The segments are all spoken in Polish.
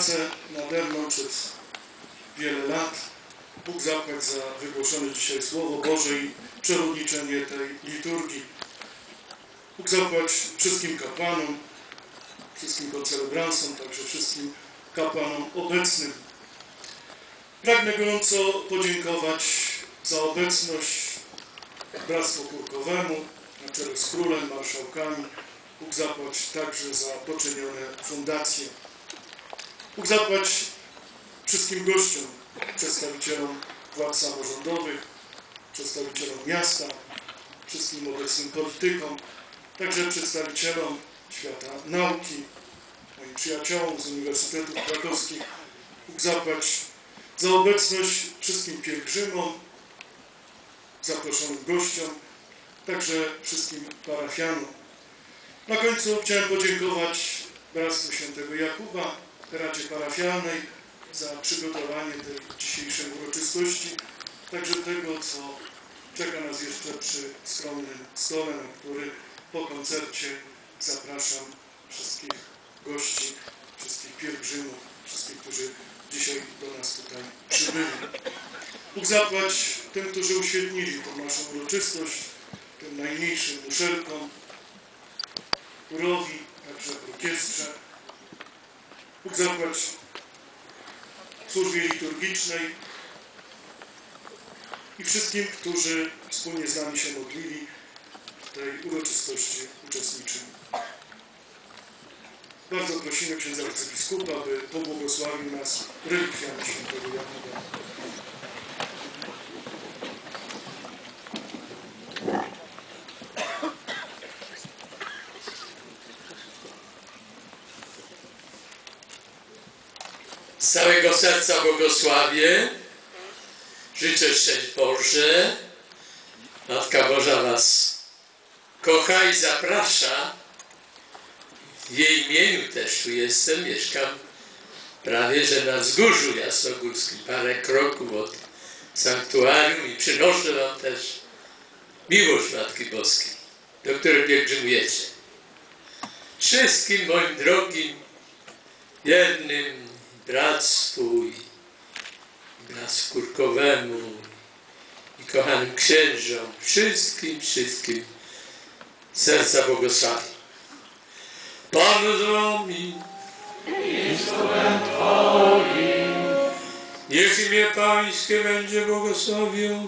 pracę nade mną przez wiele lat. Bóg zapłać za wygłoszone dzisiaj Słowo Boże i przewodniczenie tej liturgii. Bóg zapłać wszystkim kapłanom, wszystkim koncelebransom, także wszystkim kapłanom obecnym. Pragnę gorąco podziękować za obecność Bractwu Kurkowemu na czele z królem, marszałkami. Bóg zapłać także za poczynione fundacje. Bóg zapłać wszystkim gościom, przedstawicielom władz samorządowych, przedstawicielom miasta, wszystkim obecnym politykom, także przedstawicielom świata nauki, moim przyjaciołom z Uniwersytetów Krakowskich. Bóg zapłać za obecność wszystkim pielgrzymom, zaproszonym gościom, także wszystkim parafianom. Na końcu chciałem podziękować Bractwu Świętego Jakuba, Radzie Parafialnej za przygotowanie tej dzisiejszej uroczystości, także tego, co czeka nas jeszcze przy skromnym stole, na który po koncercie zapraszam wszystkich gości, wszystkich pielgrzymów, wszystkich, którzy dzisiaj do nas tutaj przybyli. Bóg zapłać tym, którzy uświetnili tą naszą uroczystość, tym najmniejszym muszelkom, chórowi, także orkiestrze. Bóg zapłać służbie liturgicznej i wszystkim, którzy wspólnie z nami się modlili, w tej uroczystości uczestniczyli. Bardzo prosimy księdza arcybiskupa, by pobłogosławił nas relikwiami świętego Jana. Całego serca błogosławię. Życzę szczęść Boże. Matka Boża Was kocha i zaprasza. W jej imieniu też tu jestem, mieszkam prawie że na wzgórzu jasnogórskim, parę kroków od sanktuarium i przynoszę Wam też miłość Matki Boskiej, do której pielgrzymujecie. Wszystkim moim drogim, wiernym bractwu i bractwu kurkowemu i kochanym księżom, wszystkim, wszystkim serca błogosławi. Pan z wami. Niech imię Pańskie będzie błogosławione.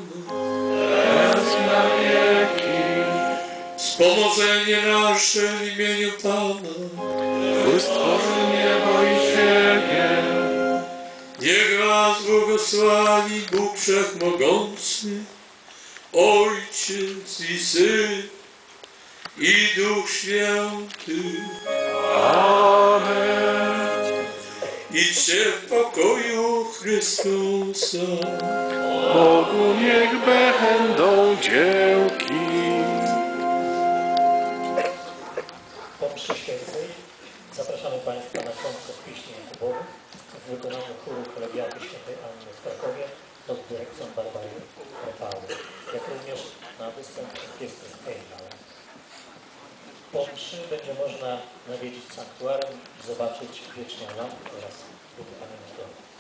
Wspomożenie nasze w imieniu Pana. Stworzył błogosławi Bóg Wszechmogący, Ojciec i Syn i Duch Święty. Amen. Idźcie w pokoju Chrystusa. Bogu niech będą dzięki. Po mszy świętej zapraszamy Państwa na koncert pieśni Jakubowych w wykonaniu chóru kolegiaty świętej Anny w Krakowie pod dyrekcją Barbary Repały, jak również na występ orkiestry Hejnal. Po mszy będzie można nawiedzić sanktuarium i zobaczyć wieczną lampę oraz wykonanie zdrowie.